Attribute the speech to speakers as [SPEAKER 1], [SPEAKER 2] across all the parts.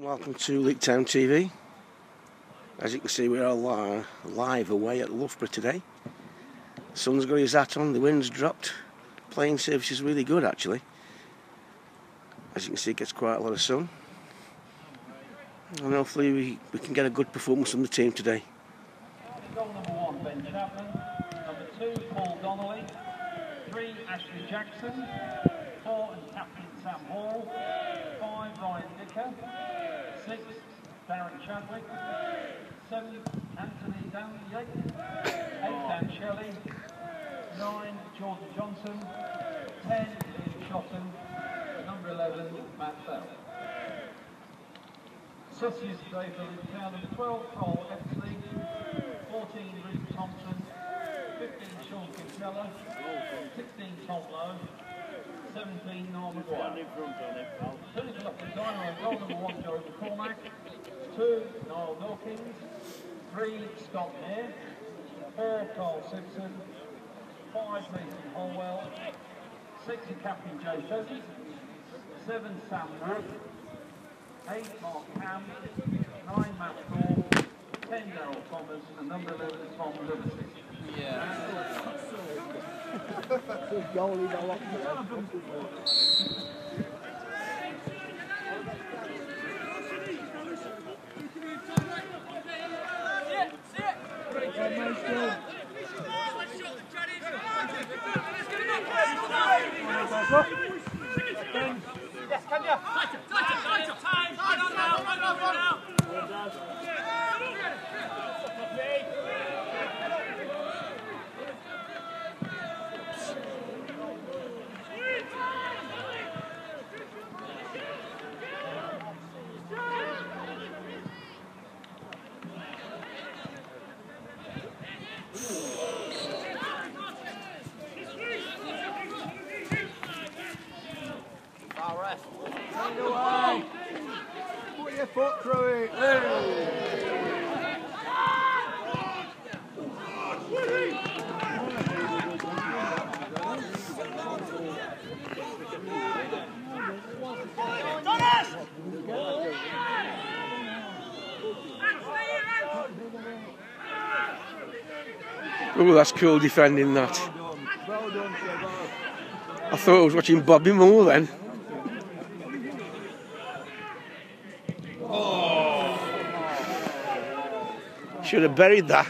[SPEAKER 1] Welcome to Leek Town TV. As you can see, we're all live away at Loughborough today. The sun's got his hat on, the wind's dropped. Playing surface is really good actually. As you can see, it gets quite a lot of sun. And hopefully, we, we can get a good performance from the team today.
[SPEAKER 2] Goal number one, Ben Chapman. Number two, Paul Donnelly. Three, Ashley Jackson. Four, and Captain Sam Hall. Five, Ryan Dicker. Six, Darren Chadwick. Seven, Anthony Downey. Eight, Dan Shelley. Nine, Jordan Johnson. Ten, Ian Shotton. Number 11, Matt Bell. Substitutes today for. Number 12, Cole Epsley. 14, Ruth Thompson. 15, Sean Kinsella. 16, Tom Lowe. 17, Noel McGuire. Finishing up the diner on goal number one, Joe McCormack. Two, Niall Dawkins. Three, Scott Mayer. Four, Carl Simpson. Five, Mason Holwell. Six, Captain Joe Shozzy. Seven, Sam Wood. Eight, Mark Ham. Nine, Matt Thorpe. Ten, Daryl Thomas. And number 11, Tom Liverty.
[SPEAKER 3] Put your foot through it.
[SPEAKER 1] Oh, that's cool defending that. I thought I was watching Bobby Moore then. Should have buried that.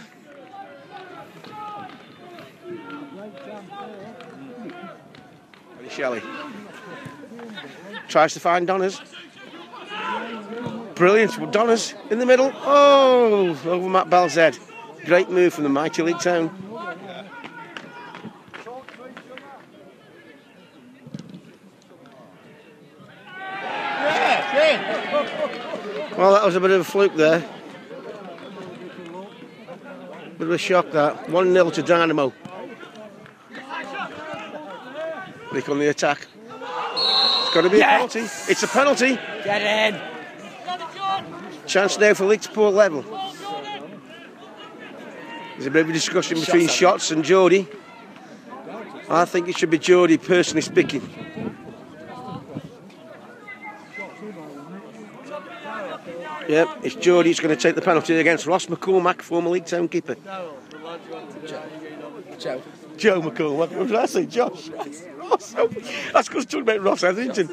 [SPEAKER 1] Shelley tries to find Donners. Brilliant. Donners in the middle. Oh, over Matt Bell's head. Great move from the mighty Leek Town. Well, that was a bit of a fluke there. Bit of a shock that. 1 0 to Dynamo. Click on the attack. It's got to be a penalty. It's a penalty.
[SPEAKER 4] Get in.
[SPEAKER 1] Chance now for Leek to pull level. There's a bit of a discussion between Shots and Jody. I think it should be Jody, personally speaking. Yep, it's Geordie who's going to take the penalty against Ross McCormack, former Leek Town keeper.
[SPEAKER 4] Joe.
[SPEAKER 1] Joe McCormack. What did I say? Josh. Ross. Ross. That's because talking about Ross Etherington.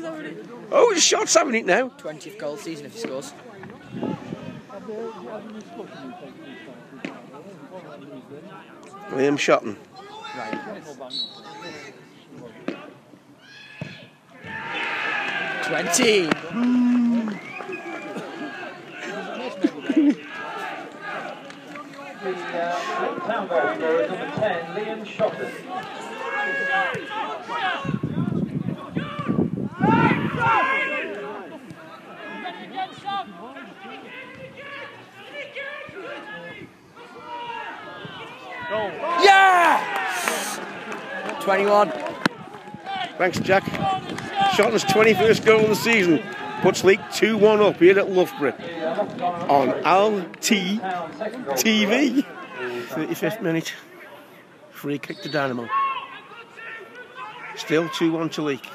[SPEAKER 1] Oh, he's shot seven it now.
[SPEAKER 4] 20th goal season if he scores.
[SPEAKER 1] Liam Shotton.
[SPEAKER 2] Right. 20. out Clambo for number 10, Liam Shotton.
[SPEAKER 4] Yes! 21.
[SPEAKER 1] Thanks, Jack. Shotton's 21st goal of the season puts Leek 2 1 up here at Loughborough on LT TV. 35th minute. Free kick to Dynamo. Still 2 1 to Leek.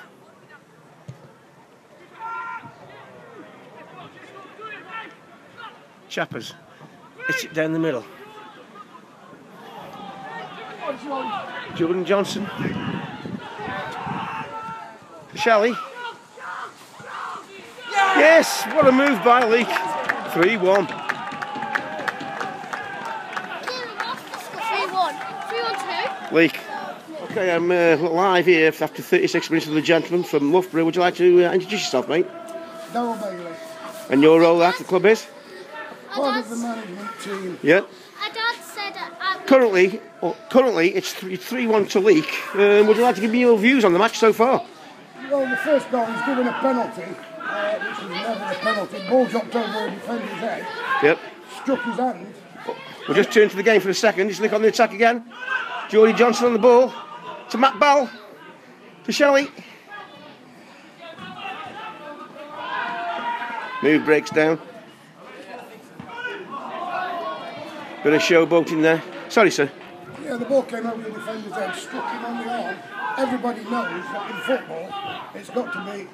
[SPEAKER 1] Chappers. Hits it down the middle. Jordan Johnson. Shelley. Yes, what a move by Leek. 3 1.
[SPEAKER 5] 3 1. 3 1 2.
[SPEAKER 1] Leek. Okay, I'm uh, live here after 36 minutes with the gentleman from Loughborough. Would you like to uh, introduce yourself, mate?
[SPEAKER 3] Darryl Bailey,
[SPEAKER 1] And your role at the club is?
[SPEAKER 3] part
[SPEAKER 5] Our
[SPEAKER 3] of the
[SPEAKER 5] dad,
[SPEAKER 3] management team.
[SPEAKER 1] Yeah.
[SPEAKER 5] our dad said
[SPEAKER 1] Currently, well, currently it's 3 1 to Leek. Um, would you like to give me your views on the match so far?
[SPEAKER 3] Well, the first goal was given a penalty, uh, which was never a penalty. Ball dropped over a defender's head,
[SPEAKER 1] Yep.
[SPEAKER 3] struck his hand.
[SPEAKER 1] We'll just turn to the game for a second. Just look on the attack again. Geordie Johnson on the ball. To Matt Bell. To Shelley. Move breaks down. Bit of showboating there. Sorry, sir.
[SPEAKER 3] Yeah, the ball came over the defender's head, struck him on the arm. Everybody knows that in football, it's got to be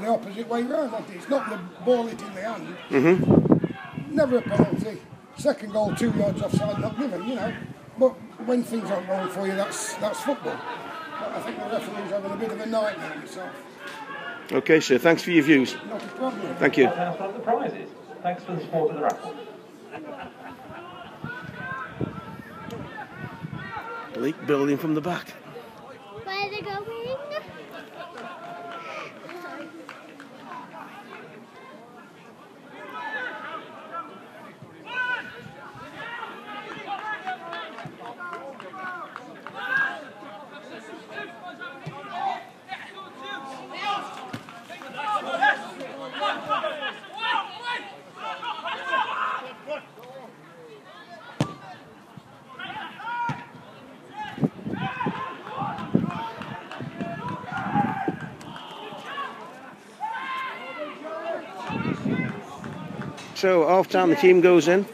[SPEAKER 3] the opposite way round. it? It's not the ball hitting the hand. Mm-hmm. Never a penalty. Second goal, two yards offside, not given, you know. But when things aren't going for you, that's that's football. But I think the referee's having a bit of a nightmare himself.
[SPEAKER 1] Okay, sir. Thanks for your views.
[SPEAKER 3] Not a problem.
[SPEAKER 1] Thank you.
[SPEAKER 2] Pass the prizes. Thanks for the support of the raffle.
[SPEAKER 1] Leek building from the back.
[SPEAKER 5] Where are they going?
[SPEAKER 1] So, half time, the team goes in.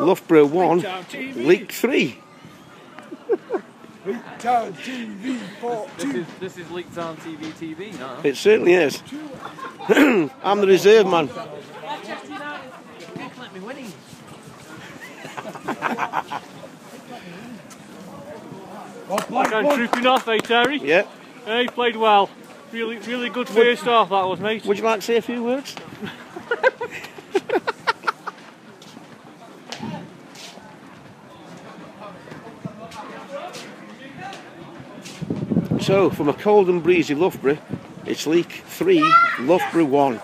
[SPEAKER 1] Loughborough 1, Leek 3.
[SPEAKER 3] Town TV for
[SPEAKER 6] This is this is leaked on TV TV now.
[SPEAKER 1] It certainly is. I'm the reserve man.
[SPEAKER 6] Manchester United. Let me winning.
[SPEAKER 7] Trooping off, eh, Terry?
[SPEAKER 1] Yeah.
[SPEAKER 7] Yeah, he played well. Really, really good first half that was, mate.
[SPEAKER 1] Would you like to say a few words? So, from a cold and breezy Loughborough, it's Leek 3, Loughborough 1.